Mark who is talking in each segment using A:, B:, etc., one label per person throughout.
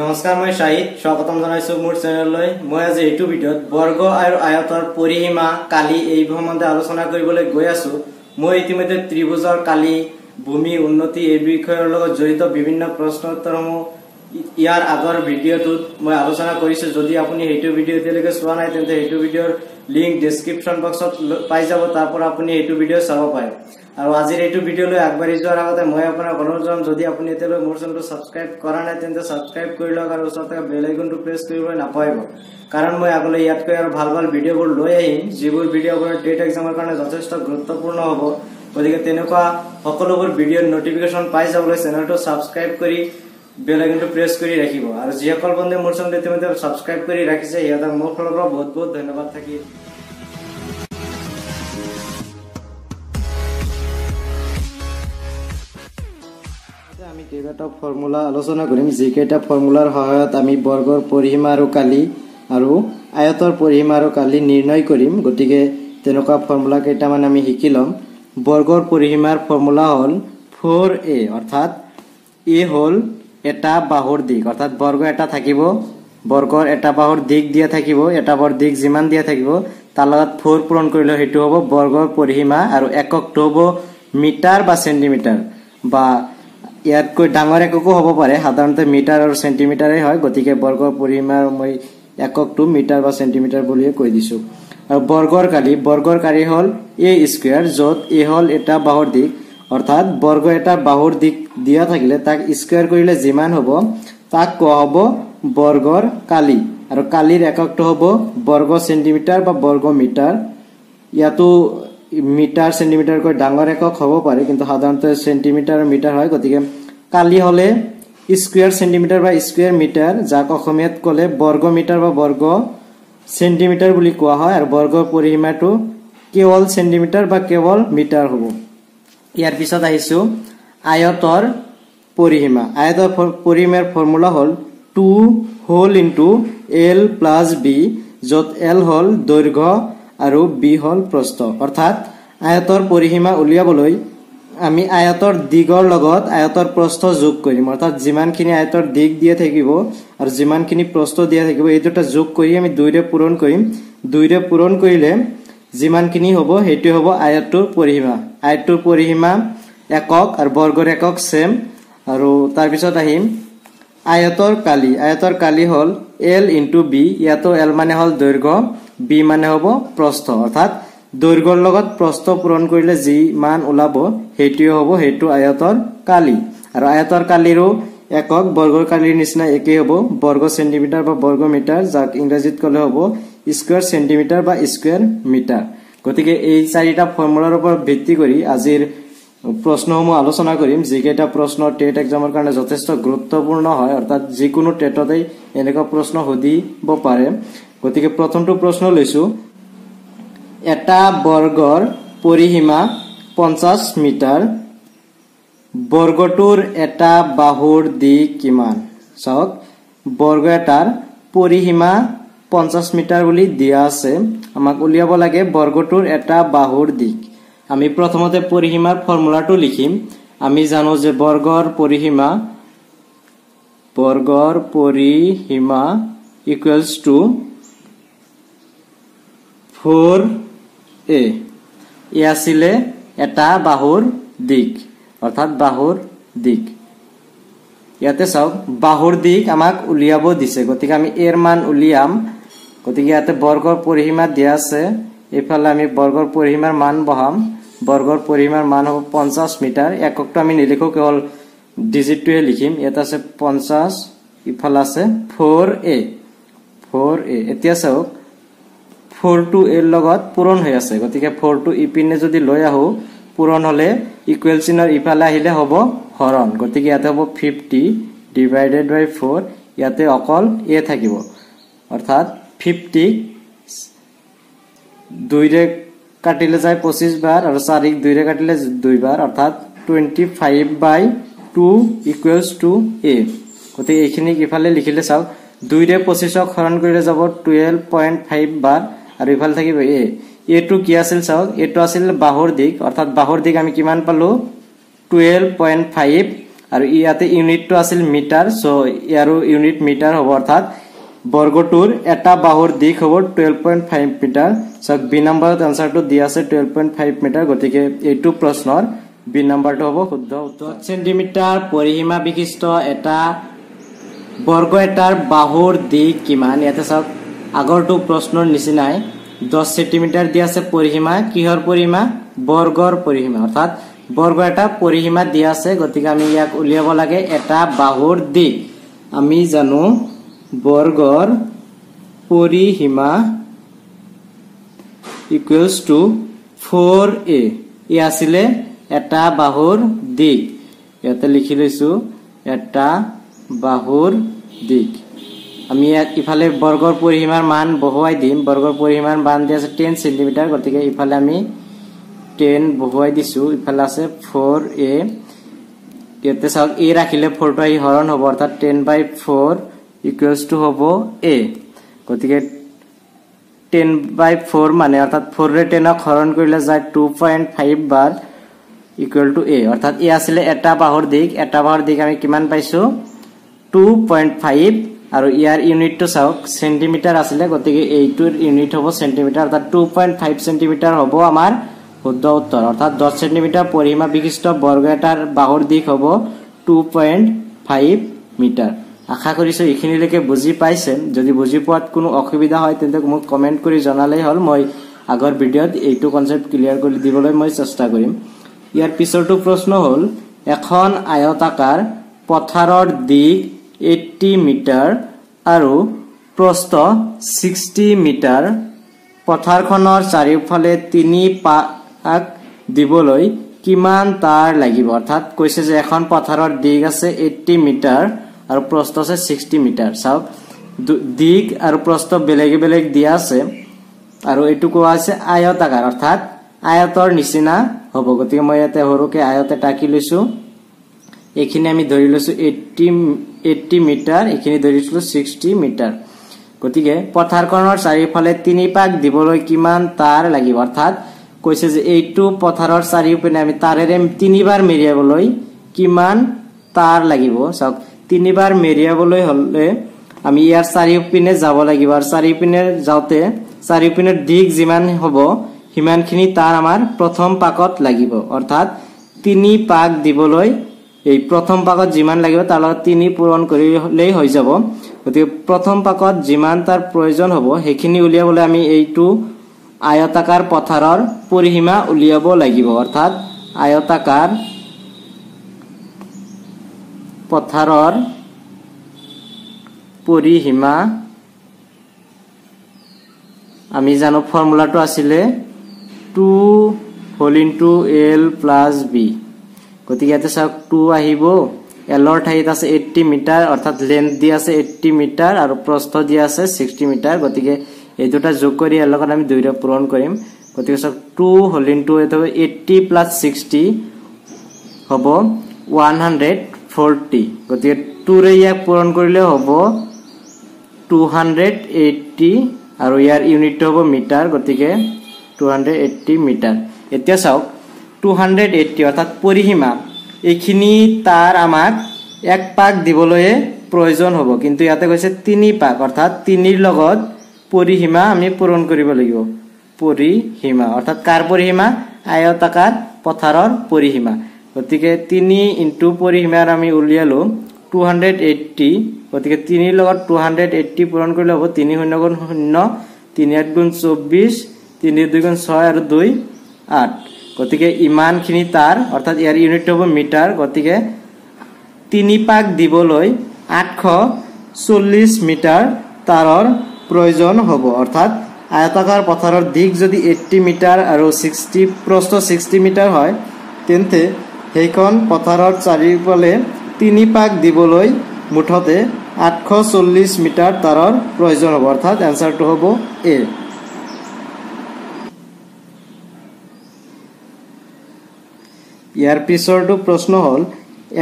A: নমস্কাৰ মই শ্বাহিদ স্বাগতম জনাইছো মোৰ চেনেললৈ। মই আজি এইটো ভিডিঅ'ত বৰ্গ আৰু আয়তৰ পৰিসীমা কালি এই সম্বন্ধে আলোচনা কৰিবলৈ গৈ আছো। মই ইতিমধ্যে ত্ৰিভুজৰ কালি ভূমি উন্নতি এই বিষয়ৰ লগত জড়িত বিভিন্ন প্ৰশ্ন উত্তৰসমূহ ইয়াৰ আগৰ ভিডিঅ'টোত মই আলোচনা কৰিছো যদি আপুনি সেইটো ভিডিঅ' এতিয়ালৈকে চোৱা নাই তেন্তে সেইটো ভিডিঅ'ৰ লিংক ডিছক্ৰিপশ্যন বক্সত পাই যাব তাৰ পৰা আপুনি এইটো ভিডিঅ' চাব পাৰে। আৰু আজিৰ এইটো ভিডিঅ'লৈ আগবাঢ়ি যোৱাৰ আগতে মই আপোনাক অনুৰোধ জনাম যদি আপুনি এতিয়ালৈ মোৰ চেনেলটো ছাবস্ক্ৰাইব কৰা নাই তেন্তে ছাবস্ক্ৰাইব কৰি লওক আৰু ওচৰত বেল আইকনটো প্ৰেছ কৰিবলৈ নাপাহৰিব। কাৰণ মই আগলৈ ইয়াতকৈ আৰু ভাল ভাল ভিডিঅ'বোৰ লৈ আহিম যিবোৰ ভিডিঅ' আপোনাৰ টেট এক্সামৰ কাৰণে যথেষ্ট গুৰুত্বপূৰ্ণ হ'ব। গতিকে তেনেকুৱা সকলোবোৰ ভিডিঅ'ৰ নটিফিকেশ্যন পাই যাবলৈ চেনেলটো ছাবস্ক্ৰাইব কৰি বেল আইকনটো প্ৰেছ কৰি ৰাখিব। আৰু যিসকল বন্ধুৱে মোৰ চেনেলটো ইতিমধ্যে ছাবস্ক্ৰাইব কৰি ৰাখিছে সিহঁতক মোৰ ফালৰ পৰা বহুত বহুত ধন্যবাদ থাকিল আমি কেইবাটাও ফৰ্মুলা আলোচনা কৰিম। যিকেইটা ফৰ্মুলাৰ সহায়ত আমি বৰ্গৰ পৰিসীমা আৰু কালি আৰু আয়তৰ পৰিসীমা আৰু কালি নিৰ্ণয় কৰিম। গতিকে তেনেকুৱা ফৰ্মুলা কেইটামান আমি শিকি ল'ম। বৰ্গৰ পৰিসীমাৰ ফৰ্মুলা হ'ল ফ'ৰ এ অৰ্থাৎ এ হ'ল এটা বাহুৰ দিশ অৰ্থাৎ বৰ্গ এটা থাকিব বৰ্গৰ এটা বাহুৰ দিশ দিয়া থাকিব এটা বাহুৰ দিশ যিমান দিয়া থাকিব তাৰ লগত ফ'ৰ পূৰণ কৰিলে সেইটো হ'ব বৰ্গৰ পৰিসীমা আৰু এককটো হ'ব মিটাৰ বা চেণ্টিমিটাৰ বা ইয়াতকৈ ডাঙৰ এককো হ'ব পাৰে সাধাৰণতে মিটাৰ আৰু চেণ্টিমিটাৰেই হয় গতিকে বৰ্গৰ পৰিসীমাৰ মই এককটো মিটাৰ বা চেণ্টিমিটাৰ বুলিয়ে কৈ দিছোঁ। আৰু বৰ্গৰ কালি বৰ্গৰ কালি হ'ল এ স্কুৱেৰ য'ত এ হ'ল এটা বাহুৰ দিশ অৰ্থাৎ বৰ্গ এটা বাহুৰ দিশ দিয়া থাকিলে তাক স্কুৱেৰ কৰিলে যিমান হ'ব তাক কোৱা হ'ব বৰ্গৰ কালি। আৰু কালিৰ এককটো হ'ব বৰ্গ চেণ্টিমিটাৰ বা বৰ্গ মিটাৰ। ইয়াতো মিটাৰ চেণ্টিমিটাৰকৈ ডাঙৰ একক হ'ব পাৰে কিন্তু সাধাৰণতে চেণ্টিমিটাৰ আৰু মিটাৰ হয়। গতিকে কালি হ'লে স্কুৱেৰ চেণ্টিমিটাৰ বা স্কুৱেৰ মিটাৰ যাক অসমীয়াত ক'লে বৰ্গ মিটাৰ বা বৰ্গ চেণ্টিমিটাৰ বুলি কোৱা হয়। আৰু বৰ্গৰ পৰিসীমাটো কেৱল চেণ্টিমিটাৰ বা কেৱল মিটাৰ হ'ব। ইয়াৰ পিছত আহিছো আয়তৰ পৰিসীমা। আয়তৰ পৰিসীমাৰ ফৰ্মুলা হ'ল two whole into L plus B য'ত এল হ'ল দৈৰ্ঘ্য আৰু বি হ'ল প্ৰস্থ। অৰ্থাৎ আয়তৰ পৰিসীমা উলিয়াবলৈ আমি আয়তৰ দিগৰ লগত আয়তৰ প্ৰস্থ যোগ কৰিম। অৰ্থাৎ যিমানখিনি আয়তৰ দিগ দিয়া থাকিব আৰু যিমানখিনি প্ৰস্থ দিয়া থাকিব এই দুটা যোগ কৰি আমি দুইৰে পূৰণ কৰিম। দুইৰে পূৰণ কৰিলে যিমানখিনি হ'ব সেইটোৱে হ'ব আয়তটোৰ পৰিসীমা। আয়তটোৰ পৰিসীমা একক আৰু বৰ্গৰ একক ছেম আৰু তাৰপিছত আহিম আয়তৰ কালি। আয়তৰ কালি হ'ল এল ইনটু বি ইয়াতো এল মানে হ'ল দৈৰ্ঘ্য বি মানে হ'ব প্ৰস্থ। অৰ্থাৎ দৈৰ্ঘ্যৰ লগত প্ৰস্থ পূৰণ কৰিলে যি মান ওলাব সেইটোৱে হ'ব সেইটো আয়তৰ কালি। আৰু আয়তৰ কালিৰো একক বৰ্গৰ কালিৰ নিচিনা একেই হ'ব। বৰ্গ চেণ্টিমিটাৰ বা বৰ্গ মিটাৰ যাক ইংৰাজীত ক'লে হ'ব স্কুৱেৰ চেণ্টিমিটাৰ বা স্কুৱেৰ মিটাৰ গতিকে এই চাৰিটা ফৰ্মুলাৰ ওপৰত ভিত্তি কৰি আজিৰ প্ৰশ্নসমূহ আলোচনা কৰিম। যিকেইটা প্ৰশ্ন টেট এক্সামৰ কাৰণে যথেষ্ট গুৰুত্বপূৰ্ণ হয় অৰ্থাৎ যিকোনো টেটতেই এনেকুৱা প্ৰশ্ন সুধিব পাৰে। গতিকে প্ৰথমটো প্ৰশ্ন লৈছো। এটা বৰ্গৰ পৰিসীমা পঞ্চাছ মিটাৰ। বৰ্গটোৰ এটা বাহুৰ দিশ কিমান? চাওক বৰ্গ এটাৰ পৰিসীমা পঞ্চাছ মিটাৰ বুলি দিয়া আছে। আমাক উলিয়াব লাগে বৰ্গটোৰ এটা বাহুৰ দিশ। আমি প্ৰথমতে পৰিসীমাৰ ফৰ্মুলাটো লিখিম। আমি জানো যে বৰ্গৰ পৰিসীমা বৰ্গৰ পৰিসীমা ইকুৱেলছ টু ফ'ৰ এ এ আছিলে এটা বাহুৰ দিশ অৰ্থাৎ বাহুৰ দিশ। ইয়াতে চাওক বাহুৰ দিশ আমাক উলিয়াব দিছে। গতিকে আমি এৰ মান উলিয়াম। গতিকে ইয়াতে বৰ্গৰ পৰিসীমা দিয়া আছে। এইফালে আমি বৰ্গৰ পৰিসীমাৰ মান বহাম। বৰ্গৰ পৰিসীমাৰ মান হ'ব পঞ্চাছ মিটাৰ। এককটো আমি নিলিখো কেৱল ডিজিটটোহে লিখিম। ইয়াত আছে পঞ্চাছ ইফালে আছে ফ'ৰ এ। ফ'ৰ এ। এতিয়া চাওক ফ'ৰ টু এৰ লগত পূৰণ হৈ আছে। গতিকে ফ'ৰ টু ইপিনে যদি লৈ আহোঁ পূৰণ হ'লে ইকুৱেল চিনৰ ইফালে আহিলে হ'ব হৰণ। গতিকে ইয়াতে হ'ব ফিফটি ডিভাইডেড বাই ফ'ৰ ইয়াতে অকল এ থাকিব। অৰ্থাৎ ফিফটি দুইৰে কাটিলে যায় পঁচিছ বাৰ আৰু চাৰিক দুইৰে কাটিলে দুইবাৰ অৰ্থাৎ twenty five by two equals to A গতিকে এইখিনিক ইফালে লিখিলে চাওক দুইৰে পঁচিছক হৰণ কৰিলে যাব টুৱেল্ভ পইণ্ট ফাইভ বাৰ আৰু ইফালে থাকিব এ এটো কি আছিল চাওক এইটো আছিল বাহুৰ দিশ অৰ্থাৎ বাহুৰ দিশ আমি কিমান পালো? টুৱেল্ভ পইণ্ট ফাইভ আৰু ইয়াতে ইউনিটটো আছিল মিটাৰ চ' ইয়াৰো ইউনিট মিটাৰ হ'ব অৰ্থাৎ বৰ্গটোৰ এটা বাহুৰ দিশ হ'ব টুৱেল্ভ পইণ্ট ফাইভ মিটাৰ। চাওক বি নম্বৰত এনচাৰটো দি আছে টুৱেল্ভ পইণ্ট ফাইভ মিটাৰ। গতিকে এইটো প্ৰশ্নৰ বি নম্বৰটো হ'ব শুদ্ধ দহ চেণ্টিমিটাৰ পৰিসীমা বিশিষ্ট এটা বৰ্গ এটাৰ বাহুৰ দিশ কিমান? ইয়াতে চাওক আগৰটো প্ৰশ্নৰ নিচিনাই দহ চেণ্টিমিটাৰ দি আছে পৰিসীমা। কিহৰ পৰিসীমা? বৰ্গৰ পৰিসীমা। অৰ্থাৎ বৰ্গ এটা পৰিসীমা দিয়া আছে। গতিকে আমি ইয়াক উলিয়াব লাগে এটা বাহুৰ দিশ। আমি জানো বৰ্গৰ পৰিসীমা ইকুৱেলছ টু ফ'ৰ এ ই আছিলে এটা বাহুৰ দিশ ইয়াতে লিখি লৈছো এটা বাহুৰ দিশ আমি ইয়াত ইফালে বৰ্গৰ পৰিসীমাৰ মান বহুৱাই দিম বৰ্গৰ পৰিসীমাৰ মান দিয়া আছে টেন চেণ্টিমিটাৰ গতিকে ইফালে আমি টেন বহুৱাই দিছো ইফালে আছে ফ'ৰ এ ইয়াতে চাওক এ ৰাখিলে ফ'ৰটো আহি হৰণ হ'ব অৰ্থাৎ ten by four equals to হ'ব এ গতিকে টেন বাই ফ'ৰ মানে অৰ্থাৎ ফ'ৰে টেনক হৰণ কৰিলে যায় টু পইণ্ট ফাইভ বাৰ ইকুৱেল টু এ অৰ্থাৎ এ আছিলে এটা বাহুৰ দিশ এটা বাহুৰ দিশ আমি কিমান পাইছো? টু পইণ্ট ফাইভ আৰু ইয়াৰ ইউনিটটো চাওক চেণ্টিমিটাৰ আছিলে গতিকে এইটোৰ ইউনিট হ'ব চেণ্টিমিটাৰ অৰ্থাৎ টু পইণ্ট ফাইভ চেণ্টিমিটাৰ হ'ব আমাৰ শুদ্ধ উত্তৰ। অৰ্থাৎ দহ চেণ্টিমিটাৰ পৰিসীমা বিশিষ্ট বৰ্গ এটাৰ বাহুৰ দিশ হ'ব টু পইণ্ট ফাইভ মিটাৰ আশা কৰিছোঁ এইখিনিলৈকে বুজি পাইছে। যদি বুজি পোৱাত কোনো অসুবিধা হয় তেন্তে মোক কমেণ্ট কৰি জনালেই হ'ল। মই আগৰ ভিডিঅ'ত এইটো কনচেপ্ট ক্লিয়াৰ কৰি দিবলৈ মই চেষ্টা কৰিম। ইয়াৰ পিছৰটো প্ৰশ্ন হ'ল এখন আয়তাকাৰ পথাৰৰ দিশ এইটটি মিটাৰ আৰু প্ৰস্থ ছিক্সটি মিটাৰ। পথাৰখনৰ চাৰিওফালে তিনি পাক দিবলৈ কিমান তাৰ লাগিব? অৰ্থাৎ কৈছে যে এখন পথাৰৰ দিশ আছে এইটটি মিটাৰ। আৰু প্ৰস্থ আছে ছিক্সটি মিটাৰ। চাওক দিশ আৰু প্ৰস্থ বেলেগে বেলেগ দিয়া আছে। আৰু এইটো কোৱা হৈছে আয়তাকাৰ অৰ্থাৎ আয়তৰ নিচিনা হ'ব। গতিকে মই ইয়াতে সৰুকে এটা আঁকি লৈছো। এইখিনি আমি ধৰি লৈছো এইটটি এইটটি মিটাৰ এইখিনি ধৰিছিলো ছিক্সটি মিটাৰ। গতিকে পথাৰখনৰ চাৰিওফালে তিনি পাক দিবলৈ কিমান তাৰ লাগিব? অৰ্থাৎ কৈছে যে এইটো পথাৰৰ চাৰিওপিনে আমি তাৰেৰে তিনিবাৰ মেৰিয়াবলৈ কিমান তাৰ লাগিব? চাওক তিনিবাৰ মেৰিয়াবলৈ হলে আমি ইয়াৰ চাৰিওপিনে যাব লাগিব। আৰু চাৰিওপিনে যাওঁতে চাৰিওপিনৰ দিশ যিমান হ'ব সিমানখিনি তাৰ আমাৰ প্ৰথম পাকত লাগিব। অৰ্থাৎ তিনি পাক দিবলৈ এই প্ৰথম পাকত যিমান লাগিব তাৰ লগত তিনি পূৰণ কৰিলেই হৈ যাব। গতিকে প্ৰথম পাকত যিমান তাৰ প্ৰয়োজন হ'ব সেইখিনি উলিয়াবলৈ আমি এইটো আয়তাকাৰ পথাৰৰ পৰিসীমা উলিয়াব লাগিব। অৰ্থাৎ আয়তাকাৰ পথাৰৰ পৰিসীমা আমি জানো ফৰ্মুলাটো আছিলে two whole into L plus B. গতিকে ইয়াতে চাওক টু আহিব। এলৰ ঠাইত আছে এইটটি মিটাৰ অৰ্থাৎ লেন্থ দি আছে এইটটি মিটাৰ আৰু প্ৰস্থ দি আছে ছিক্সটি মিটাৰ। গতিকে এই দুটা যোগ কৰি ইয়াৰ লগত আমি দুইটা পূৰণ কৰিম। গতিকে চাওক টু হোল ইনটু এইটো এইটটি প্লাছ ছিক্সটি হ'ব ওৱান হাণ্ড্ৰেড ফৰ্টি গতিকে টুৰে ইয়াক পূৰণ কৰিলে হ'ব টু হাণ্ড্ৰেড এইটটি আৰু ইয়াৰ ইউনিটটো হ'ব মিটাৰ গতিকে টু হাণ্ড্ৰেড এইটটি মিটাৰ। এতিয়া চাওক টু হাণ্ড্ৰেড এইটটি অৰ্থাৎ পৰিসীমা এইখিনি তাৰ আমাক এক পাক দিবলৈয়ে প্ৰয়োজন হ'ব। কিন্তু ইয়াতে কৈছে তিনি পাক অৰ্থাৎ তিনিৰ লগত পৰিসীমা আমি পূৰণ কৰিব লাগিব। পৰিসীমা অৰ্থাৎ কাৰ পৰিসীমা? আয়তাকাৰ পথাৰৰ পৰিসীমা। গতিকে তিনি ইনটু পৰিসীমাৰ আমি উলিয়ালো টু হাণ্ড্ৰেড এইটটি গতিকে তিনিৰ লগত টু হাণ্ড্ৰেড এইটটি পূৰণ কৰিলে হ'ব তিনি শূন্য গুণ শূন্য তিনি আঠ গুণ চৌব্বিছ তিনি দুই গুণ ছয় আৰু দুই আঠ। গতিকে ইমানখিনি তাৰ অৰ্থাৎ ইয়াৰ ইউনিট হ'ব মিটাৰ গতিকে তিনি পাক দিবলৈ আঠশ চল্লিছ মিটাৰ তাৰৰ প্ৰয়োজন হ'ব। অৰ্থাৎ আয়তাকাৰ পথাৰৰ দিশ যদি এইটটি মিটাৰ আৰু ছিক্সটি প্ৰস্থ ছিক্সটি মিটাৰ হয় তেন্তে সেইখন পথাৰৰ চাৰিওফালে তিনি পাক দিবলৈ মুঠতে আঠশ চল্লিছ মিটাৰ তাৰৰ প্ৰয়োজন হ'ব। অৰ্থাৎ এনচাৰটো হ'ব এ ইয়াৰ পিছৰটো প্ৰশ্ন হ'ল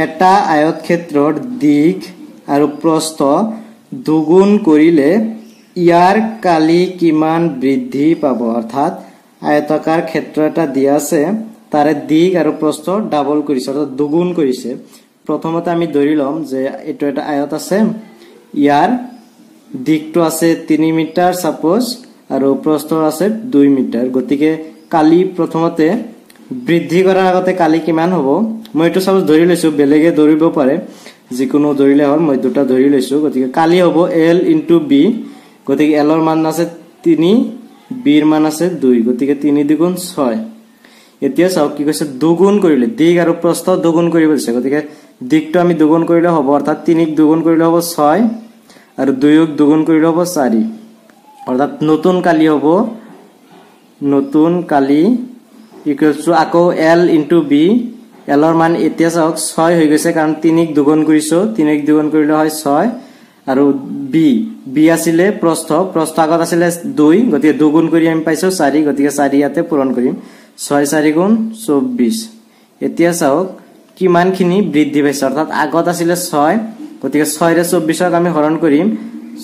A: এটা আয়তক্ষেত্ৰৰ দিশ আৰু প্ৰস্থ দুগুণ কৰিলে ইয়াৰ কালি কিমান বৃদ্ধি পাব? অৰ্থাৎ আয়তাকাৰ ক্ষেত্ৰ এটা দিয়া আছে তাৰে দিশ আৰু প্ৰস্থ ডাবল কৰিছে অৰ্থাৎ দুগুণ কৰিছে। প্ৰথমতে আমি ধৰি ল'ম যে এইটো এটা আয়ত আছে। ইয়াৰ দিশটো আছে তিনি মিটাৰ ছাপ'জ আৰু প্ৰস্থ আছে দুই মিটাৰ। গতিকে কালি প্ৰথমতে বৃদ্ধি কৰাৰ আগতে কালি কিমান হ'ব? মই এইটো ছাপ'জ ধৰি লৈছোঁ বেলেগে ধৰিব পাৰে। যিকোনো ধৰিলে হ'ল মই দুটা ধৰি লৈছোঁ। গতিকে কালি হ'ব এল ইনটু বি গতিকে এলৰ মান আছে তিনি বিৰ মান আছে দুই। গতিকে তিনি দুগুণ ছয়। এতিয়া চাওক কি কৈছে দুগুণ কৰিলে দিশ আৰু প্ৰস্থ দুগুণ কৰিব দিছে গতিকে দিশটো আমি দুগুণ কৰিলে হ'ব অৰ্থাৎ তিনিক দুগুণ কৰিলে হ'ব ছয় আৰু দুইক দুগুণ কৰিলে হ'ব চাৰি। অৰ্থাৎ নতুন কালি হ'ব নতুন কালি ইকুৱেলছ টু আকৌ এল ইনটু বি এলৰ মান এতিয়া চাওক ছয় হৈ গৈছে কাৰণ তিনিক দুগুণ কৰিছোঁ তিনিক দুগুণ কৰিলে হয় ছয় আৰু বি বি আছিলে প্ৰস্থ প্ৰস্থ আগত আছিলে দুই গতিকে দুগুণ কৰি আমি পাইছোঁ চাৰি গতিকে চাৰি ইয়াতে পূৰণ কৰিম। ছয় চাৰি গুণ চৌব্বিছ। এতিয়া চাওক কিমানখিনি বৃদ্ধি পাইছে? অৰ্থাৎ আগত আছিলে ছয় গতিকে ছয়ৰে চৌব্বিছক আমি হৰণ কৰিম।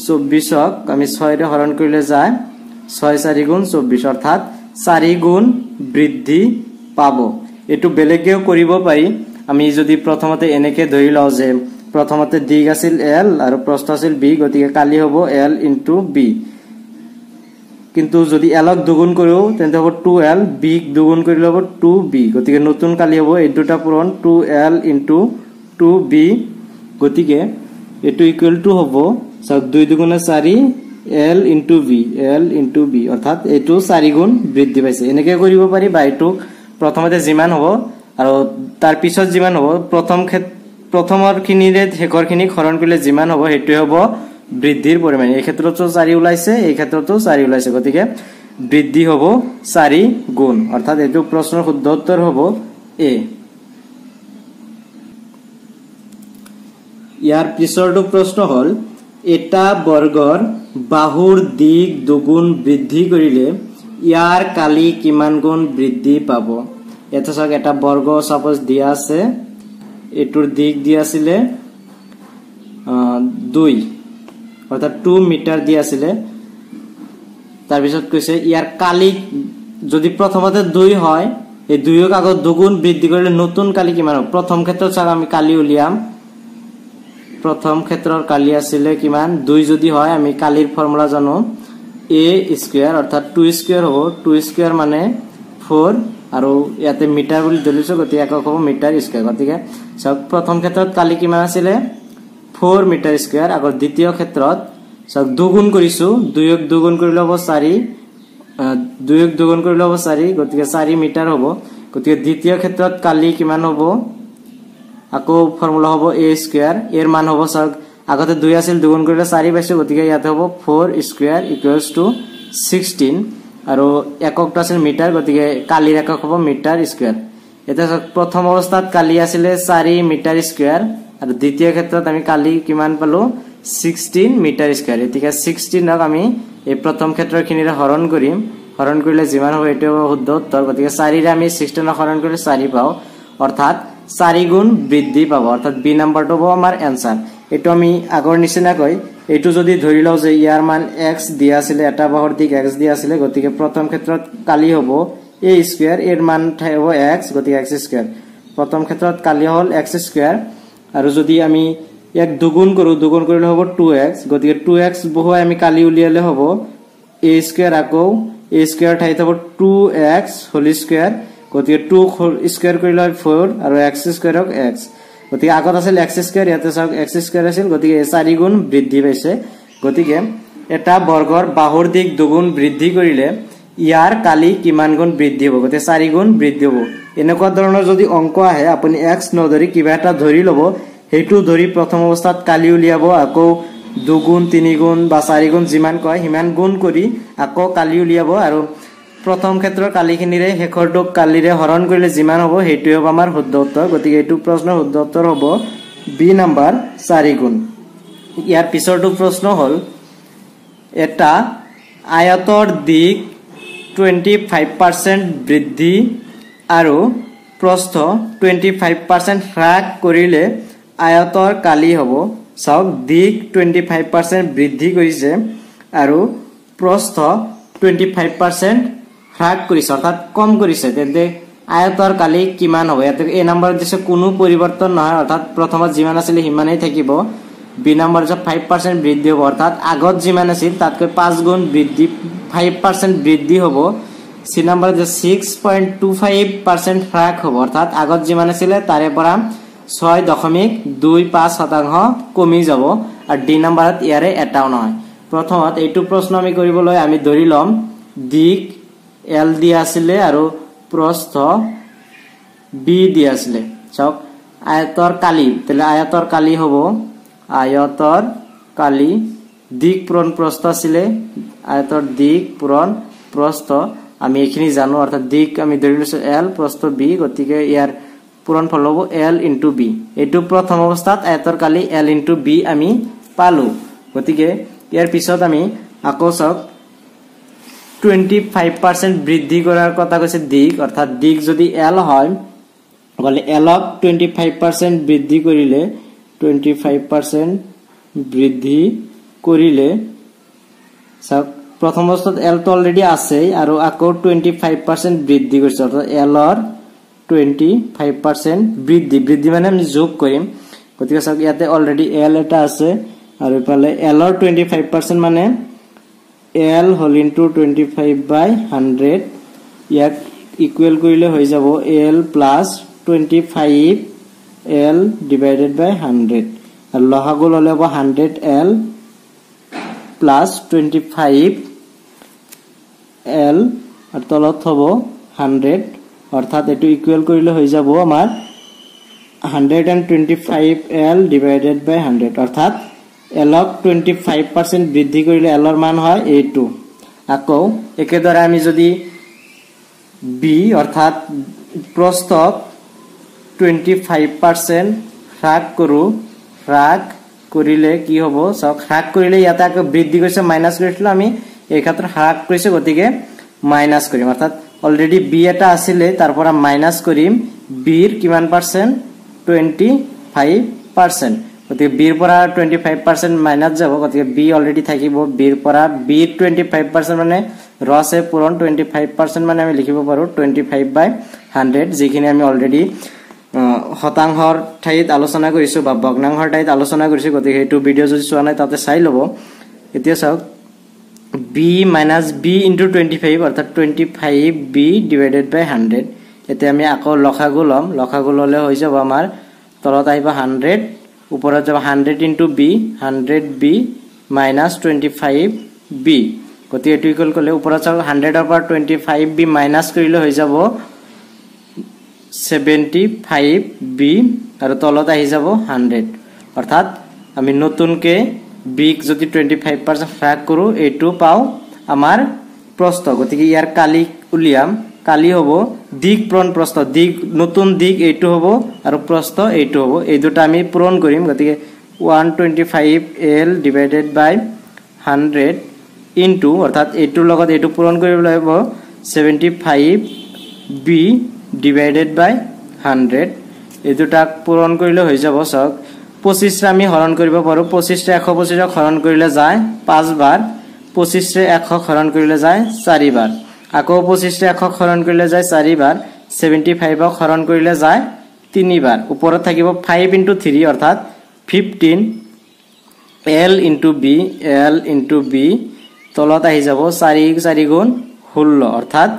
A: চৌব্বিছক আমি ছয়ৰে হৰণ কৰিলে যায় ছয় চাৰি গুণ চৌব্বিছ অৰ্থাৎ চাৰি গুণ বৃদ্ধি পাব। এইটো বেলেগেও কৰিব পাৰি। আমি যদি প্ৰথমতে এনেকে ধৰি লওঁ যে প্ৰথমতে দিশ আছিল এল আৰু প্ৰস্থ আছিল বি গতিকে কালি হ'ব এল ইনটু বি। কিন্তু যদি এলক দুগুণ কৰোঁ তেন্তে হ'ব টু এল বিক দুগুণ কৰিলে হ'ব টু বি গতিকে নতুন কালি হ'ব এই দুটা পূৰণ two L into two B গতিকে এইটো ইকুৱেল টু হ'ব চাওক দুই দুগুণে চাৰি L into B L into B অৰ্থাৎ এইটো চাৰি গুণ বৃদ্ধি পাইছে। এনেকে কৰিব পাৰি বা এইটো প্ৰথমতে যিমান হ'ব আৰু তাৰ পিছত যিমান হ'ব প্ৰথম প্ৰথমৰ খিনিৰে শেষৰ খিনিক হৰণ কৰিলে যিমান হ'ব সেইটোৱে হ'ব বৃদ্ধিৰ পৰিমাণ। এই ক্ষেত্ৰতো চাৰি ওলাইছে এই ক্ষেত্ৰতো চাৰি ওলাইছে। গতিকে বৃদ্ধি হ'ব চাৰি গুণ। অৰ্থাৎ এইটো প্ৰশ্নৰ শুদ্ধ উত্তৰ হ'ব এ। ইয়াৰ পিছৰটো প্ৰশ্ন হ'ল এটা বৰ্গৰ বাহুৰ দিশ দুগুণ বৃদ্ধি কৰিলে ইয়াৰ কালি কিমান গুণ বৃদ্ধি পাব? এটা চাওক এটা বৰ্গ চাপ'জ দিয়া আছে এইটোৰ দিশ দিয়া আছিলে দুই। অৰ্থাৎ টু মিটাৰ দি আছিলে। তাৰপিছত কৈছে ইয়াৰ কালি যদি প্ৰথমতে দুই হয় এই দুইক আগত দুগুণ বৃদ্ধি কৰিলে নতুন কালি কিমান হ'ব? প্ৰথম ক্ষেত্ৰত চাওক আমি কালি উলিয়াম। প্ৰথম ক্ষেত্ৰৰ কালি আছিলে কিমান? দুই যদি হয় আমি কালিৰ ফৰ্মুলা জানো। এ স্কুৱেৰ অৰ্থাৎ টু স্কুৱেৰ হ'ব। টু স্কুৱেৰ মানে ফ'ৰ আৰু ইয়াতে মিটাৰ বুলি ধৰিছোঁ গতিকে একক হ'ব মিটাৰ স্কুৱেৰ গতিকে চাওক প্ৰথম ক্ষেত্ৰত কালি কিমান আছিলে? ফ'ৰ মিটাৰ স্কুৱেৰ আকৌ দ্বিতীয় ক্ষেত্ৰত চাওক দুগুণ কৰিছোঁ দুইক দুগুণ কৰিলে হ'ব চাৰি দুইক দুগুণ কৰিলে হ'ব চাৰি গতিকে চাৰি মিটাৰ হ'ব। গতিকে দ্বিতীয় ক্ষেত্ৰত কালি কিমান হ'ব? আকৌ ফৰ্মুলা হ'ব এ স্কুৱেৰ এৰ মান হ'ব চাওক আগতে দুই আছিল দুগুণ কৰিলে চাৰি পাইছোঁ গতিকে ইয়াতে হ'ব four square equals to sixteen আৰু এককটো আছিল মিটাৰ গতিকে কালিৰ একক হ'ব মিটাৰ স্কুৱেৰ এতিয়া চাওক প্ৰথম অৱস্থাত কালি আছিলে চাৰি মিটাৰ স্কুৱেৰ আৰু দ্বিতীয় ক্ষেত্ৰত আমি কালি কিমান পালোঁ? ছিক্সটিন মিটাৰ স্কুৱেৰ গতিকে ছিক্সটিনক আমি এই প্ৰথম ক্ষেত্ৰখিনিৰে হৰণ কৰিম। হৰণ কৰিলে যিমান হ'ব এইটো হ'ব শুদ্ধ উত্তৰ। গতিকে চাৰিৰে আমি ছিক্সটিনক হৰণ কৰিলে চাৰি পাওঁ। অৰ্থাৎ চাৰি গুণ বৃদ্ধি পাব। অৰ্থাৎ বি নাম্বাৰটো হ'ব আমাৰ এনচাৰ এইটো আমি আগৰ নিচিনাকৈ এইটো যদি ধৰি লওঁ যে ইয়াৰ মান এক্স দিয়া আছিলে এটা বাহৰ দিশ এক্স দিয়া আছিলে গতিকে প্ৰথম ক্ষেত্ৰত কালি হ'ব এ স্কুৱেৰ এৰ মান ঠাই হ'ব এক্স গতিকে এক্স স্কুৱেৰ প্ৰথম ক্ষেত্ৰত কালি হ'ল এক্স স্কুৱেৰ আৰু যদি আমি ইয়াক দুগুণ কৰোঁ দুগুণ কৰিলে হ'ব টু এক্স গতিকে টু এক্স বহুৱাই আমি কালি উলিয়ালে হ'ব এ স্কুৱেৰ আকৌ এ স্কুৱেৰ ঠাইত হ'ব টু এক্স হোল স্কুৱেৰ গতিকে টু স্কুৱেৰ কৰিলে হয় ফ'ৰ আৰু এক্স স্কুৱেৰক এক্স গতিকে আগত আছিল এক্স স্কুৱেৰ ইয়াতে চাওক এক্স স্কুৱেৰ আছিল গতিকে চাৰি গুণ বৃদ্ধি পাইছে। গতিকে এটা বৰ্গৰ বাহুৰ দিশ দুগুণ বৃদ্ধি কৰিলে ইয়াৰ কালি কিমান গুণ বৃদ্ধি হ'ব? গতিকে চাৰি গুণ বৃদ্ধি হ'ব। এনেকুৱা ধৰণৰ যদি অংক আহে আপুনি এক্স নধৰি কিবা এটা ধৰি ল'ব সেইটো ধৰি প্ৰথম অৱস্থাত কালি উলিয়াব আকৌ দুগুণ তিনি গুণ বা চাৰি গুণ যিমান কয় সিমান গুণ কৰি আকৌ কালি উলিয়াব আৰু প্ৰথম ক্ষেত্ৰৰ কালিখিনিৰে শেষৰটোক কালিৰে হৰণ কৰিলে যিমান হ'ব সেইটোৱে হ'ব আমাৰ শুদ্ধ উত্তৰ। গতিকে এইটো প্ৰশ্নৰ শুদ্ধ উত্তৰ হ'ব বি নাম্বাৰ চাৰি গুণ ইয়াৰ পিছৰটো প্ৰশ্ন হ'ল এটা আয়তৰ দিশ টুৱেণ্টি ফাইভ পাৰ্চেণ্ট বৃদ্ধি আৰু প্ৰস্থ টুৱেণ্টি ফাইভ পাৰ্চেণ্ট হ্ৰাস কৰিলে আয়তৰ কালি হ'ব। চাওক দিশ টুৱেণ্টি ফাইভ পাৰ্চেণ্ট বৃদ্ধি কৰিছে আৰু প্ৰস্থ টুৱেণ্টি ফাইভ পাৰ্চেণ্ট হ্ৰাস কৰিছে অৰ্থাৎ কম কৰিছে। তেন্তে আয়তৰ কালি কিমান হ'ব? ইয়াতে এই নম্বৰত দিছে কোনো পৰিৱৰ্তন নহয় অৰ্থাৎ প্ৰথমত যিমান আছিলে সিমানেই থাকিব। বি নম্বৰ যে ফাইভ পাৰ্চেণ্ট বৃদ্ধি হ'ব। অৰ্থাৎ আগত যিমান আছিল তাতকৈ পাঁচ গুণ বৃদ্ধি ফাইভ পাৰ্চেণ্ট বৃদ্ধি হ'ব। চি নম্বৰ যে six point two five percent হ্ৰাস হ'ব অৰ্থাৎ আগত যিমান আছিলে তাৰে পৰা ছয় দশমিক দুই পাঁচ শতাংশ কমি যাব আৰু ডি নম্বৰত ইয়াৰে এটাও নহয়। প্ৰথমত এইটো প্ৰশ্ন আমি কৰিবলৈ আমি ধৰি ল'ম দিক এল দিয়া আছিলে আৰু প্ৰস্থ বি দিয়া আছিলে। চাওক আয়তৰ কালি তেলে আয়তৰ কালি হ'ব। আয়তৰ কালি দিক পূৰণ প্ৰস্থ আছিলে আয়তৰ দিক পূৰণ প্ৰস্থ আমি এইখিনি জানো অৰ্থাৎ দিক আমি ধৰি লৈছো এল প্ৰস্থ বি গতিকে ইয়াৰ পূৰণ ফল হ'ব এল ইন্টু বি এইটো প্ৰথম অৱস্থাত আয়তৰ কালি এল ইন্টু বি আমি পালো। গতিকে ইয়াৰ পিছত আমি আকৌ চাওক টুৱেণ্টি ফাইভ পাৰ্চেণ্ট বৃদ্ধি কৰাৰ কথা কৈছে দিক অৰ্থাৎ দিক যদি এল হয় গ'লে এলক টুৱেণ্টি ফাইভ পাৰ্চেণ্ট বৃদ্ধি কৰিলে টুৱেণ্টি ফাইভ পাৰ্চেণ্ট বৃদ্ধি কৰিলে চাওক প্ৰথম অৱস্থাত এলটো অলৰেডি আছেই আৰু আকৌ টুৱেণ্টি ফাইভ পাৰ্চেণ্ট বৃদ্ধি কৰিছে অৰ্থাৎ এলৰ টুৱেণ্টি ফাইভ পাৰ্চেণ্ট বৃদ্ধি। বৃদ্ধি মানে আমি যোগ কৰিম। গতিকে চাওক ইয়াতে অলৰেডি এল এটা আছে আৰু ইফালে এলৰ টুৱেণ্টি ফাইভ পাৰ্চেণ্ট মানে L hall into twenty five by hundred ইয়াক ইকুৱেল কৰিলে হৈ যাব L plus twenty five L divided by hundred আৰু লহাগু ল'লে হ'ব hundred L plus twenty five L আৰু তলত হ'ব হাণ্ড্ৰেড অৰ্থাৎ এইটো ইকুৱেল কৰিলে হৈ যাব আমাৰ hundred and twenty five L divided by hundred অৰ্থাৎ এলক টুৱেণ্টি ফাইভ পাৰ্চেণ্ট বৃদ্ধি কৰিলে এলৰ মান হয় এইটো আকৌ একেদৰে আমি যদি বি অৰ্থাৎ প্ৰস্থক টুৱেণ্টি ফাইভ পাৰ্চেণ্ট হ্ৰাস কৰোঁ হ্ৰাস কৰিলে কি হ'ব? চাওক হ্ৰাস কৰিলে ইয়াতে আকৌ বৃদ্ধি কৰিছে মাইনাছ কৰিছিলোঁ আমি এই ক্ষেত্ৰত হ্ৰাস কৰিছোঁ। গতিকে মাইনাছ কৰিম। অৰ্থাৎ অলৰেডি বি এটা আছিলে তাৰ পৰা মাইনাছ কৰিম। বিৰ কিমান পাৰ্চেণ্ট টুৱেণ্টি ফাইভ পাৰ্চেণ্ট গতিকে বিৰ পৰা টুৱেণ্টি ফাইভ পাৰ্চেণ্ট মাইনাছ যাব। গতিকে বি অলৰেডি থাকিব। বিৰ পৰা বি টুৱেণ্টি ফাইভ পাৰ্চেণ্ট মানে ৰছে পূৰণ। টুৱেণ্টি ফাইভ পাৰ্চেণ্ট মানে আমি লিখিব পাৰোঁ। টুৱেণ্টি ফাইভ বাই হাণ্ড্ৰেড যিখিনি আমি অলৰেডি শতাংশৰ ঠাইত আলোচনা কৰিছোঁ বা ভগ্নাংশৰ ঠাইত আলোচনা কৰিছোঁ। গতিকে সেইটো ভিডিঅ' যদি চোৱা নাই তাতে চাই ল'ব। এতিয়া চাওক B minus B into twenty five অৰ্থাৎ twenty five B divided by hundred এতিয়া আমি আকৌ লখাগু ল'ম। লখাগু ল'লে হৈ যাব আমাৰ তলত আহিব হাণ্ড্ৰেড ওপৰত যাব hundred into B hundred B minus twenty five B গতিকে এইটো ইকুৱেল কৰিলে ওপৰত চাওক হাণ্ড্ৰেডৰ পৰা টুৱেণ্টি ফাইভ বি মাইনাছ কৰিলে হৈ যাব ছেভেণ্টি ফাইভ বি আৰু তলত আহি যাব হাণ্ড্ৰেড অৰ্থাৎ আমি নতুনকৈ বিক যদি টুৱেণ্টি ফাইভ পাৰ্চেণ্ট হ্ৰাস কৰোঁ এইটো পাওঁ আমাৰ প্ৰস্থ। গতিকে ইয়াৰ কালি উলিয়াম। কালি হ'ব দিক পূৰণ প্ৰস্থ। দিক নতুন দিক এইটো হ'ব আৰু প্ৰস্থ এইটো হ'ব। এই দুটা আমি পূৰণ কৰিম। গতিকে one twenty five L divided by hundred into অৰ্থাৎ এইটোৰ লগত এইটো পূৰণ কৰিবলৈ হ'ব seventy five B divided by hundred এই দুটাক পূৰণ কৰিলে হৈ যাব চাওক। পঁচিছৰে আমি হৰণ কৰিব পাৰোঁ। পঁচিছৰে এশ পঁচিছক হৰণ কৰিলে যায় পাঁচবাৰ। পঁচিছৰে এশ হৰণ কৰিলে যায় চাৰিবাৰ। আকৌ পঁচিছৰে এশ হৰণ কৰিলে যায় চাৰিবাৰ। ছেভেণ্টি ফাইভক হৰণ কৰিলে যায় তিনিবাৰ। ওপৰত থাকিব ফাইভ ইণ্টু থ্ৰী অৰ্থাৎ fifteen L into B L into B তলত আহি যাব চাৰি চাৰি গুণ ষোল্ল। অৰ্থাৎ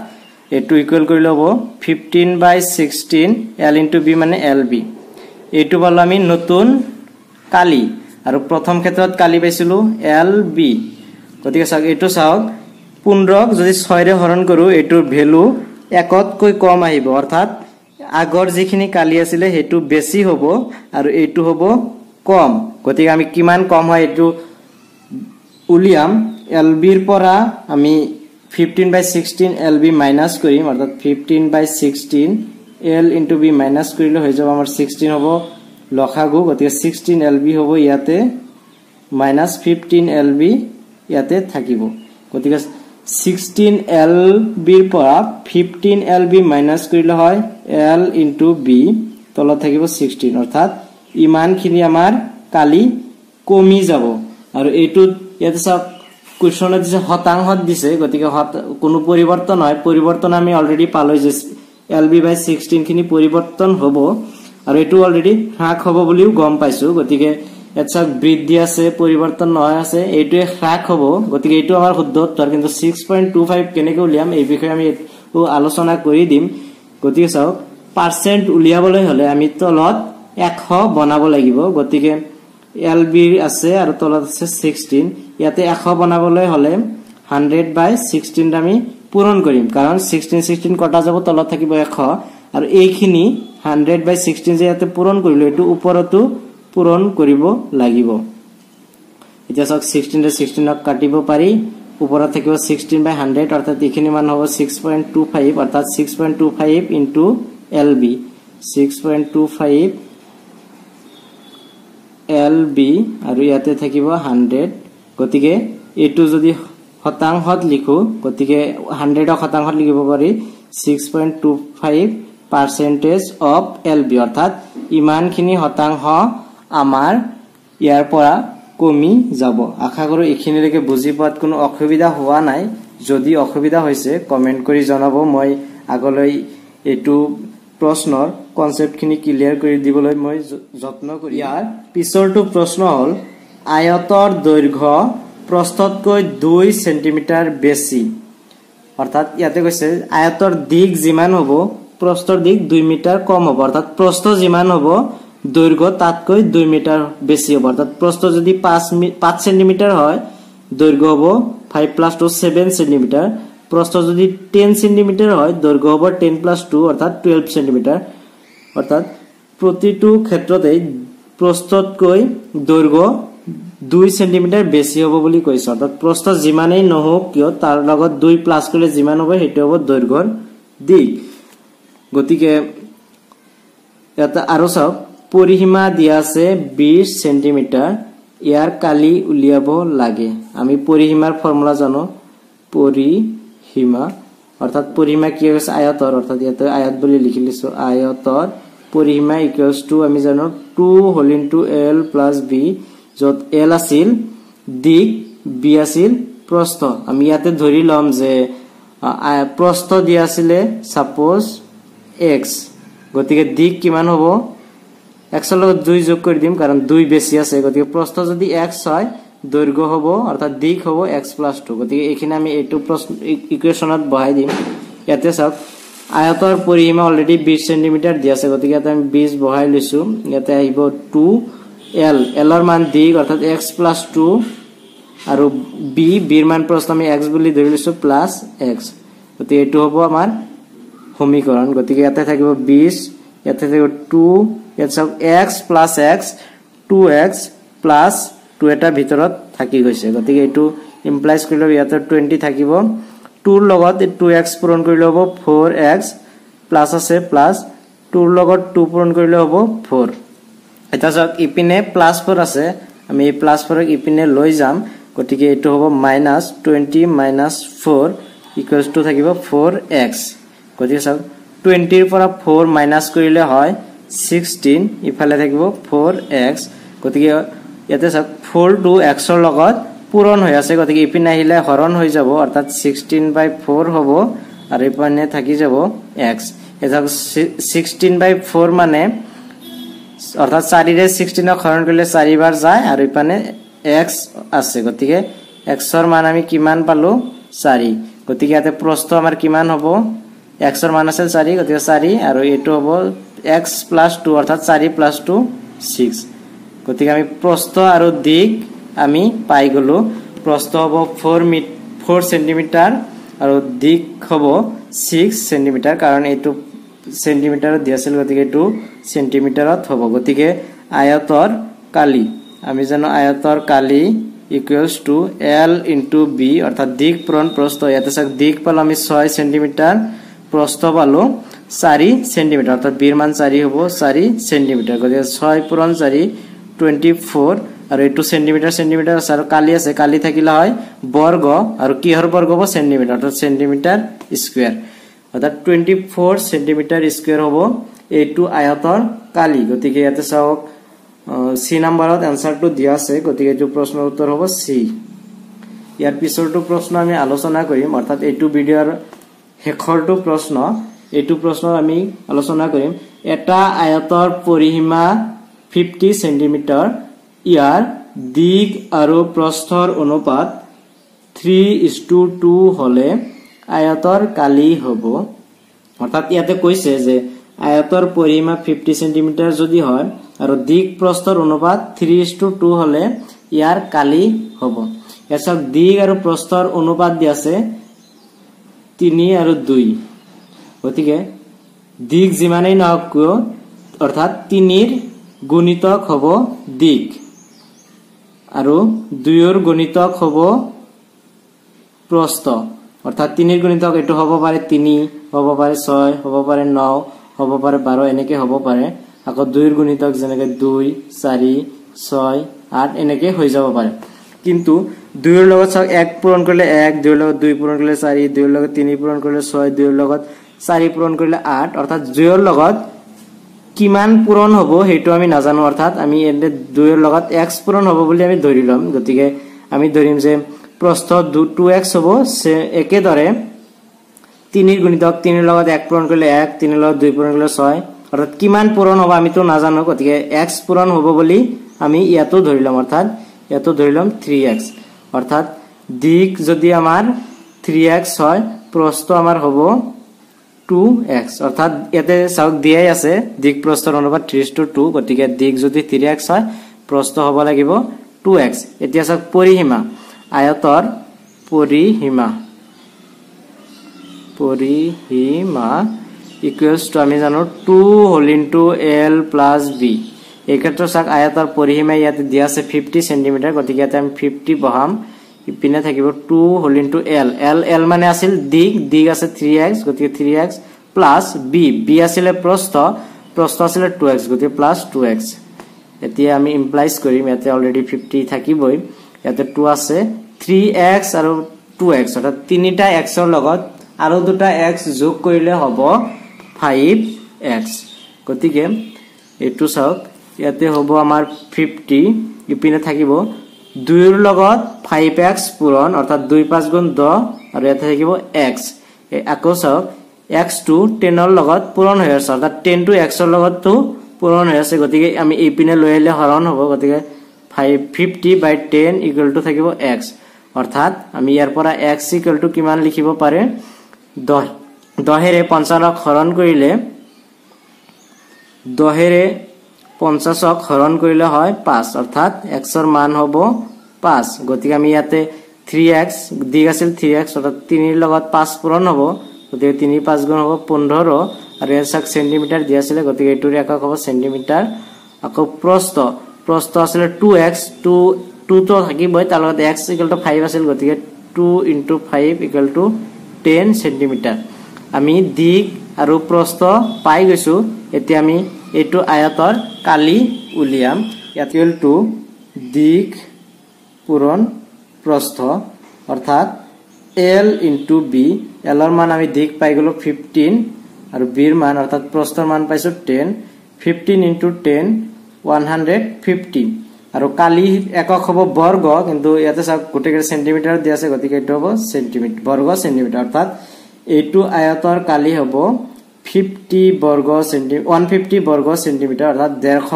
A: এইটো ইকুৱেল কৰিলে হ'ব fifteen by sixteen L into B মানে এল বি এইটো পালোঁ আমি নতুন কালি। আৰু প্ৰথম ক্ষেত্ৰত কালি পাইছিলোঁ এল বি। গতিকে চাওক এইটো চাওক পোন্ধৰক যদি ছয়ৰে হৰণ কৰোঁ এইটোৰ ভেলু একতকৈ কম আহিব। অৰ্থাৎ আগৰ যিখিনি কালি আছিলে সেইটো বেছি হ'ব আৰু এইটো হ'ব কম। গতিকে আমি কিমান কম হয় এইটো উলিয়াম। এল বিৰ পৰা আমি fifteen by sixteen L B minus কৰিম। অৰ্থাৎ fifteen by sixteen L into B minus কৰিলে হৈ যাব আমাৰ ছিক্সটিন হ'ব। লখাগু গতিকে ছিক্সটিন এল বি হ'ব ইয়াতে মাইনাছ ফিফটিন এল বি ইয়াতে থাকিব। গতিকে ছিক্সটিন এল বিৰ পৰা ফিফটিন এল বি মাইনাছ কৰিলে হয় এল ইণ্টু বি তলত থাকিব ছিক্সটিন অৰ্থাৎ ইমানখিনি আমাৰ কালি কমি যাব। আৰু এইটোত ইয়াতে চাওক কুৱেশ্যনত দিছে শতাংশত দিছে গতিকে কোনো পৰিৱৰ্তন হয় পৰিৱৰ্তন আমি অলৰেডি পালোঁ যে এল বি বাই ছিক্সটিনখিনি পৰিৱৰ্তন হ'ব আৰু এইটো অলৰেডি হ্ৰাস হ'ব বুলিও গম পাইছো। গতিকে ইয়াত চাওক বৃদ্ধি আছে পৰিৱৰ্তন নহয় আছে এইটোৱে হ্ৰাস হ'ব। গতিকে এইটো আমাৰ শুদ্ধ উত্তৰ কিন্তু ছিক্স পইণ্ট টু ফাইভ কেনেকৈ উলিয়াম এই বিষয়ে আমি আলোচনা কৰি দিম। গতিকে চাওক পাৰ্চেণ্ট উলিয়াবলৈ হ'লে আমি তলত এশ বনাব লাগিব। গতিকে এল বি আছে আৰু তলত আছে ছিক্সটিন ইয়াতে এশ বনাবলৈ হ'লে হাণ্ড্ৰেড বাই ছিক্সটিন আমি পূৰণ কৰিম। কাৰণ ছিক্সটিন ছিক্সটিন কটা যাব তলত থাকিব এশ। আৰু এইখিনি হাণ্ড্ৰেড বাই ছিক্সটিন যে ইয়াতে পূৰণ কৰিলো এইটো ওপৰতো পূৰণ কৰিব লাগিব। এতিয়া চাওক ছিক্সটিন ছিক্সটিনক কাটিব পাৰি। ওপৰত থাকিব ছিক্সটিন বাই হাণ্ড্ৰেড অৰ্থাৎ এইখিনি মান হ'ব ছিক্স পইণ্ট টু ফাইভ অৰ্থাৎ six point two five into L B six point two five L B আৰু ইয়াতে থাকিব হাণ্ড্ৰেড গতিকে এইটো যদি শতাংশত লিখো গতিকে হাণ্ড্ৰেডক শতাংশত লিখিব পাৰি। Six point two five percentage of L B অৰ্থাৎ ইমানখিনি শতাংশ আমাৰ ইয়াৰ পৰা কমি যাব। আশা কৰোঁ এইখিনিলৈকে বুজি পোৱাত কোনো অসুবিধা হোৱা নাই। যদি অসুবিধা হৈছে কমেণ্ট কৰি জনাব। মই আগলৈ এইটো প্ৰশ্নৰ কনচেপ্টখিনি ক্লিয়াৰ কৰি দিবলৈ মই যত্ন কৰি ইয়াৰ পিছৰটো প্ৰশ্ন হ'ল আয়তৰ দৈৰ্ঘ্য প্ৰস্থতকৈ দুই চেণ্টিমিটাৰ বেছি। অৰ্থাৎ ইয়াতে কৈছে আয়তৰ দিশ যিমান হ'ব প্ৰস্থৰ দিশ দুই মিটাৰ কম হ'ব। অৰ্থাৎ প্ৰস্থ যিমান হ'ব দৈৰ্ঘ্য তাতকৈ দুই মিটাৰ বেছি হ'ব। অৰ্থাৎ প্ৰস্থ যদি পাঁচ পাঁচ চেণ্টিমিটাৰ হয় দৈৰ্ঘ্য হ'ব five plus two seven centimetre প্ৰস্থ যদি টেন চেণ্টিমিটাৰ হয় দৈৰ্ঘ্য হ'ব টেন প্লাছ টু অৰ্থাৎ টুৱেল্ভ চেণ্টিমিটাৰ অৰ্থাৎ প্ৰতিটো ক্ষেত্ৰতেই প্ৰস্থতকৈ দৈৰ্ঘ্য দুই চেণ্টিমিটাৰ বেছি হ'ব বুলি কৈছে। অৰ্থাৎ প্ৰস্থ যিমানেই নহওক কিয় তাৰ লগত দুই প্লাছ কৰিলে যিমান হ'ব সেইটো হ'ব দৈৰ্ঘ্যৰ দিশ। গতিকে ইয়াতে আৰু চাওক পৰিসীমা দিয়া আছে বিশ চেণ্টিমিটাৰ ইয়াৰ কালি উলিয়াব লাগে। আমি পৰিসীমাৰ ফৰ্মুলা জানো। পৰিসীমা। অৰ্থাৎ পৰিসীমা কি হৈছে? আয়তৰ। অৰ্থাৎ ইয়াতে আয়ত বুলি লিখি লৈছো। আয়তৰ পৰিসীমা ইকুৱেলছ টু আমি জানো two whole into L plus B য'ত এল আছিল দিক বি আছিল প্ৰস্থ। আমি ইয়াতে ধৰি ল'ম যে প্ৰস্থ দিয়া আছিলে ছাপ'জ এক্স গতিকে দিক কিমান হ'ব? এক্সৰ লগত দুই যোগ কৰি দিম কাৰণ দুই বেছি আছে। গতিকে প্ৰস্থ যদি এক্স হয় দৈৰ্ঘ্য হ'ব অৰ্থাৎ দিশ হ'ব এক্স প্লাছ টু গতিকে এইখিনি আমি এইটো প্ৰশ্ন ইকুৱেশ্যনত বহাই দিম। ইয়াতে চাওক আয়তৰ পৰিসীমা অলৰেডি বিশ চেণ্টিমিটাৰ দিয়া আছে। গতিকে ইয়াতে আমি বিশ বহাই লৈছোঁ। ইয়াতে আহিব টু এল এলৰ মান দিশ অৰ্থাৎ এক্স প্লাছ টু আৰু বি বিৰ মান প্ৰশ্ন আমি এক্স বুলি ধৰি লৈছোঁ প্লাছ এক্স গতিকে এইটো হ'ব আমাৰ সমীকৰণ। গতিকে ইয়াতে থাকিব বিশ ইয়াতে থাকিব টু ইয়াত চাওক X plus X two X plus two এটা ভিতৰত থাকি গৈছে। গতিকে এইটো ইমপ্লাইজ কৰিলে ইয়াতে টুৱেণ্টি থাকিব। টুৰ লগত টু এক্স পূৰণ কৰিলে হ'ব ফ'ৰ এক্স প্লাছ আছে প্লাছ টুৰ লগত টু পূৰণ কৰিলে হ'ব ফ'ৰ এতিয়া চাওক ইপিনে প্লাছ ফ'ৰ আছে। আমি এই প্লাছ ফ'ৰক ইপিনে লৈ যাম। গতিকে এইটো হ'ব minus twenty minus four equals to থাকিব ফ'ৰ এক্স গতিকে চাওক টুৱেণ্টিৰ পৰা ফ'ৰ মাইনাছ কৰিলে হয় ছিক্সটিন ইফালে থাকিব ফ'ৰ এক্স গতিকে ইয়াতে চাওক ফ'ৰ টু এক্সৰ লগত পূৰণ হৈ আছে। গতিকে ইপিনে আহিলে হৰণ হৈ যাব অৰ্থাৎ ছিক্সটিন বাই ফ'ৰ হ'ব আৰু ইপিনে থাকি যাব এক্স এতিয়া ছিক্সটিন বাই ফ'ৰ মানে অৰ্থাৎ চাৰিৰে ছিক্সটিনক হৰণ কৰিলে চাৰিবাৰ যায় আৰু ইপিনে এক্স আছে। গতিকে এক্সৰ মান আমি কিমান পালোঁ? চাৰি। গতিকে ইয়াতে প্ৰস্থ আমাৰ কিমান হ'ব? এক্সৰ মান আছিল চাৰি গতিকে চাৰি আৰু এইটো হ'ব এক্স প্লাছ টু অৰ্থাৎ চাৰি প্লাছ টু ছিক্স গতিকে আমি প্ৰস্থ আৰু দিশ আমি পাই গ'লোঁ। প্ৰস্থ হ'ব ফ'ৰ মি ফ'ৰ চেণ্টিমিটাৰ আৰু দিশ হ'ব ছিক্স চেণ্টিমিটাৰ কাৰণ এইটো চেণ্টিমিটাৰত দিয়া আছিল গতিকে এইটো চেণ্টিমিটাৰত হ'ব। গতিকে আয়তৰ কালি আমি জানো আয়তৰ কালি equals to L into B অৰ্থাৎ দিশ পূৰণ প্ৰস্থ। ইয়াতে চাওক দিশ পালোঁ আমি ছয় চেণ্টিমিটাৰ প্ৰস্থ পালোঁ চাৰি চেণ্টিমিটাৰ অৰ্থাৎ বিৰ মান চাৰি হ'ব চাৰি চেণ্টিমিটাৰ গতিকে ছয় পূৰণ চাৰি টুৱেণ্টি ফ'ৰ আৰু এইটো চেণ্টিমিটাৰ চেণ্টিমিটাৰ আছে। আৰু কালি আছে কালি থাকিলে হয় বৰ্গ আৰু কিহৰ বৰ্গ হ'ব চেণ্টিমিটাৰ অৰ্থাৎ চেণ্টিমিটাৰ স্কুৱেৰ অৰ্থাৎ টুৱেণ্টি ফ'ৰ চেণ্টিমিটাৰ স্কুৱেৰ হ'ব এইটো আয়তৰ কালি। গতিকে ইয়াতে চাওক চি নাম্বাৰত এনচাৰটো দিয়া আছে গতিকে এইটো প্ৰশ্নৰ উত্তৰ হ'ব চি। ইয়াৰ পিছৰটো প্ৰশ্ন আমি আলোচনা কৰিম অৰ্থাৎ এইটো ভিডিঅ'ৰ শেষৰটো প্ৰশ্ন। এইটো প্ৰশ্ন আমি আলোচনা কৰিম। এটা আয়তৰ পৰিসীমা ফিফটি চেণ্টিমিটাৰ ইয়াৰ দিগ আৰু প্ৰস্থৰ অনুপাত থ্ৰী ইজ টু টু হলে আয়তৰ কালি হ'ব। অৰ্থাৎ ইয়াতে কৈছে যে আয়তৰ পৰিসীমা ফিফটি চেণ্টিমিটাৰ যদি হয় আৰু দিগ প্ৰস্থৰ অনুপাত থ্ৰী ইজ টু টু হলে ইয়াৰ কালি হ'ব। চাওক দিগ আৰু প্ৰস্থৰ অনুপাত দি আছে তিনি আৰু দুই। গতিকে দিগ যিমানেই নহওক কিয় অৰ্থাৎ তিনিৰ গুণিতক হ'ব দিগ আৰু দুইৰ গুণিতক হ'ব প্ৰস্থ অৰ্থাৎ তিনিৰ গুণিতক এইটো হ'ব পাৰে তিনি হ'ব পাৰে ছয় হ'ব পাৰে ন হ'ব পাৰে বাৰ এনেকে হ'ব পাৰে। আকৌ দুইৰ গুণিতক যেনেকে দুই চাৰি ছয় আঠ এনেকে হৈ যাব পাৰে। কিন্তু দুইৰ লগত চাওক এক পূৰণ কৰিলে এক দুইৰ লগত দুই পূৰণ কৰিলে চাৰি দুইৰ লগত তিনি পূৰণ কৰিলে ছয় দুইৰ লগত চাৰি পূৰণ কৰিলে আঠ অৰ্থাৎ দুইৰ লগত কিমান পূৰণ হ'ব সেইটো আমি নাজানো অৰ্থাৎ আমি এনে দুইৰ লগত এক্স পূৰণ হ'ব বুলি আমি ধৰি ল'ম। গতিকে আমি ধৰিম যে প্ৰস্থ টু এক্স হ'ব একেদৰে তিনিৰ গুণিতক তিনিৰ লগত এক পূৰণ কৰিলে এক তিনিৰ লগত দুই পূৰণ কৰিলে ছয়। অৰ্থাৎ কিমান পূৰণ হ'ব আমিতো নাজানো গতিকে এক্স পূৰণ হ'ব বুলি আমি ইয়াতো ধৰি ল'ম অৰ্থাৎ ইয়াতো ধৰি ল'ম থ্ৰী এক্স। অৰ্থাৎ দিক যদি আমাৰ থ্ৰী এক্স হয় প্ৰস্থ আমাৰ হ'ব টু এক্স। অৰ্থাৎ ইয়াতে চাওক দিয়াই আছে দিক প্ৰস্থৰ অনুপাত থ্ৰী টু টু গতিকে দিক যদি থ্ৰী এক্স হয় প্ৰস্থ হ'ব লাগিব টু এক্স। এতিয়া চাওক পৰিসীমা আয়তৰ পৰিসীমা। পৰিসীমা ইকুৱেলছ টু আমি জানো two whole into L plus B. এই ক্ষেত্ৰত চাওক আয়তৰ পৰিসীমা ইয়াতে দিয়া আছে ফিফটি চেণ্টিমিটাৰ গতিকে ইয়াতে আমি ফিফটি বহাম। ইপিনে থাকিব two whole into L. L L মানে আছিল দিগ দিগ আছে থ্ৰী এক্স গতিকে three X plus B. B আছিলে প্ৰস্থ প্ৰস্থ আছিলে টু এক্স গতিকে প্লাছ টু এক্স। এতিয়া আমি ইমপ্লাইজ কৰিম ইয়াতে অলৰেডি ফিফটি থাকিবই। ইয়াতে টু আছে থ্ৰী এক্স আৰু টু এক্স অৰ্থাৎ তিনিটা এক্সৰ লগত আৰু দুটা এক্স যোগ কৰিলে হ'ব ফাইভ এক্স গতিকে এইটো চাওক ইয়াতে হ'ব আমাৰ ফিফটি ইপিনে থাকিব। দুইৰ লগত ফাইভ এক্স পূৰণ অৰ্থাৎ দুই পাঁচ গুণ দহ আৰু ইয়াতে থাকিব এক্স আকৌ চাওক এক্স টু টেনৰ লগত পূৰণ হৈ আছে অৰ্থাৎ টেন টু এক্সৰ লগতো পূৰণ হৈ আছে। গতিকে আমি ইপিনে লৈ আহিলে হৰণ হ'ব। গতিকে five fifty by ten equal to থাকিব এক্স অৰ্থাৎ আমি ইয়াৰ পৰা এক্স ইকুৱেল টু কিমান লিখিব পাৰে? দহ দহেৰে পঞ্চাছক হৰণ কৰিলে দহেৰে পঞ্চাছক হৰণ কৰিলে হয় পাঁচ অৰ্থাৎ এক্সৰ মান হ'ব পাঁচ। গতিকে আমি ইয়াতে থ্ৰী এক্স দিগ আছিল থ্ৰী এক্স অৰ্থাৎ তিনিৰ লগত পাঁচ পূৰণ হ'ব। গতিকে তিনি পাঁচ গুণ হ'ব পোন্ধৰ আৰু ইয়াত চাওক চেণ্টিমিটাৰ দিয়া আছিলে গতিকে এইটোৰ একক হ'ব চেণ্টিমিটাৰ আকৌ প্ৰস্থ প্ৰস্থ আছিলে টু এক্স টু টুটো থাকিবই তাৰ লগত এক্স ইকুৱেল টু ফাইভ আছিল গতিকে two into five equal to ten centimetre আমি দিগ আৰু প্ৰস্থ পাই গৈছোঁ। এতিয়া আমি এইটো আয়তৰ কালি উলিয়াম। ইয়াত ইকুৱেল টু দিগ পূৰণ প্ৰস্থ। অৰ্থাৎ এল ইণ্টু বি এলৰ মান আমি দিগ পাই গ'লোঁ ফিফটিন আৰু বিৰ মান অৰ্থাৎ প্ৰস্থৰ মান পাইছোঁ ten fifteen into ten one hundred fifty আৰু কালি একক হ'ব বৰ্গ কিন্তু ইয়াতে চাওক গোটেইকেইটা চেণ্টিমিটাৰত দিয়া আছে গতিকে এইটো হ'ব চেণ্টিমিটাৰ বৰ্গ চেণ্টিমিটাৰ অৰ্থাৎ এইটো আয়তৰ কালি হ'ব ফিফটি বৰ্গ চেণ্টি ওৱান ফিফটি বৰ্গ চেণ্টিমিটাৰ অৰ্থাৎ ডেৰশ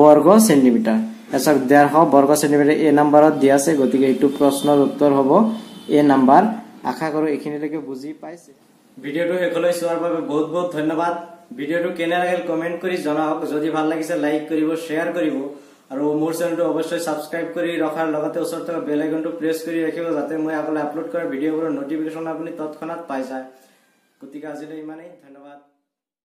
A: বৰ্গ চেণ্টিমিটাৰ চাওক ডেৰশ বৰ্গ চেণ্টিমিটাৰ এই নাম্বাৰত দিয়া আছে গতিকে এইটো প্ৰশ্নৰ উত্তৰ হ'ব এ নাম্বাৰ। আশা কৰোঁ এইখিনিলৈকে বুজি পাইছে। ভিডিঅ'টো শেষলৈ চোৱাৰ বাবে বহুত বহুত ধন্যবাদ। ভিডিঅ'টো কেনে লাগিল কমেণ্ট কৰি জনাওক। যদি ভাল লাগিছে লাইক কৰিব শ্বেয়াৰ কৰিব। আৰু মোৰ চেনেলটো অৱশ্যই ছাবস্ক্ৰাইব কৰি ৰখাৰ লগতে ওচৰত থকা বেল আইকনটো প্ৰেছ কৰি ৰাখিব যাতে মই আগলৈ আপলোড কৰা ভিডিঅ'বোৰৰ নটিফিকেশ্যন আপুনি তৎক্ষণাত পাই যায়। গতিকে আজিলৈ ইমানেই ধন্যবাদ।